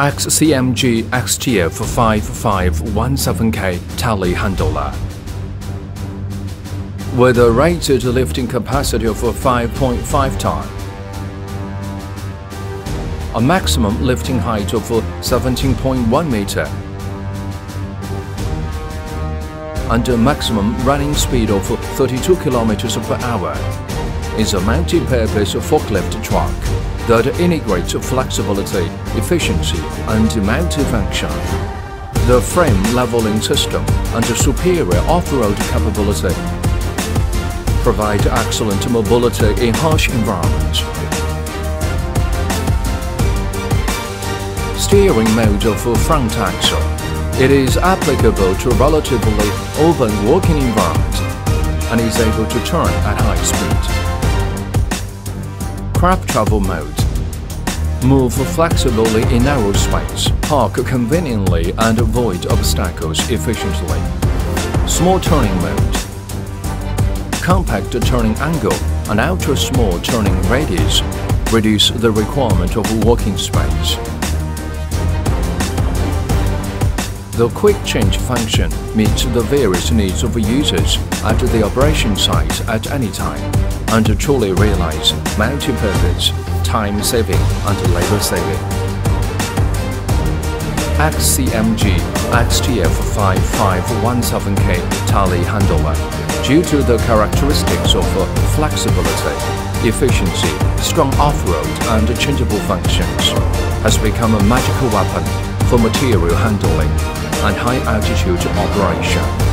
XCMG XTF 5517K telehandler. With a rated lifting capacity of 5.5 ton, a maximum lifting height of 17.1 meter, and a maximum running speed of 32 kilometers per hour, is a multi-purpose forklift truck that integrates flexibility, efficiency, and multifunction. The frame leveling system and superior off-road capability provide excellent mobility in harsh environments. Steering mode of front axle. It is applicable to relatively open working environment and is able to turn at high speed. Crab travel mode. Move flexibly in narrow space, park conveniently and avoid obstacles efficiently. Small turning mode. Compact turning angle and ultra-small turning radius reduce the requirement of walking space. The quick change function meets the various needs of users at the operation site at any time and truly realize multi-purpose, time-saving and labor-saving. XCMG XTF 5517K telehandler due to the characteristics of uh, flexibility, efficiency, strong off-road and changeable functions, has become a magical weapon for material handling and high-altitude operation.